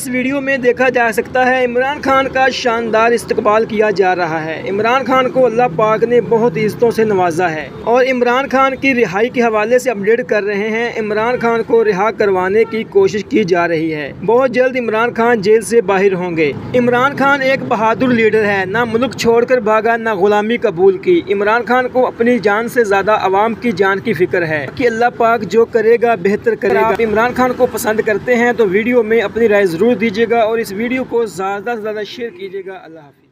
इस वीडियो में देखा जा सकता है, इमरान खान का शानदार इस्तकबाल किया जा रहा है। इमरान खान को अल्लाह पाक ने बहुत इज्जतों से नवाजा है और इमरान खान की रिहाई के हवाले से अपडेट कर रहे हैं, इमरान खान को रिहा करवाने की कोशिश की जा रही है। बहुत जल्द इमरान खान जेल से बाहर होंगे। इमरान खान एक बहादुर लीडर है, न मुल्क छोड़कर भागा, न गुलामी कबूल की। इमरान खान को अपनी जान से ज़्यादा आवाम की जान की फ़िक्र है की अल्लाह पाक जो करेगा, बेहतर करेगा। इमरान खान को पसंद करते हैं तो वीडियो में अपनी राय ज़रूर दीजिएगा और इस वीडियो को ज़्यादा से ज़्यादा शेयर कीजिएगा। अल्लाह हाफ़िज़।